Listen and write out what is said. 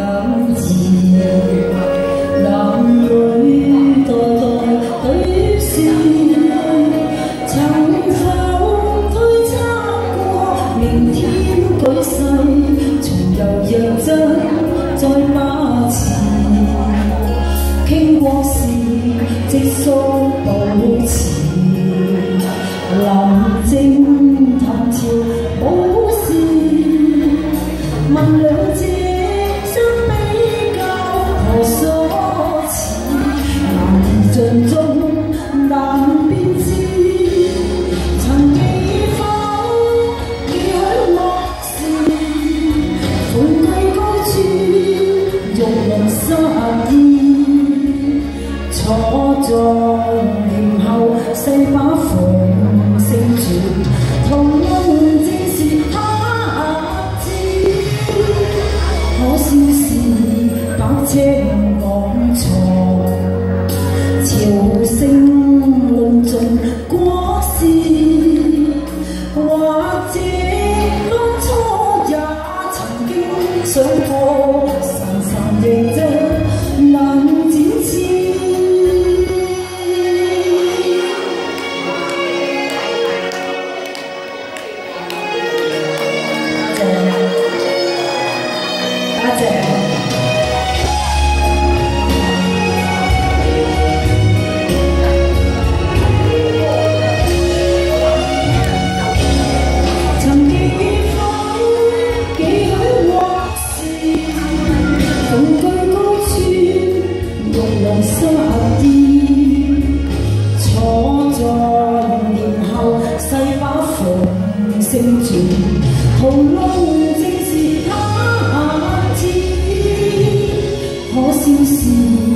男儿泪，男女代代许心愿，否推测过明天举世？重柔弱真再把前倾过事，直诉抱歉。青梦长潮声长路正是他乡，可笑是。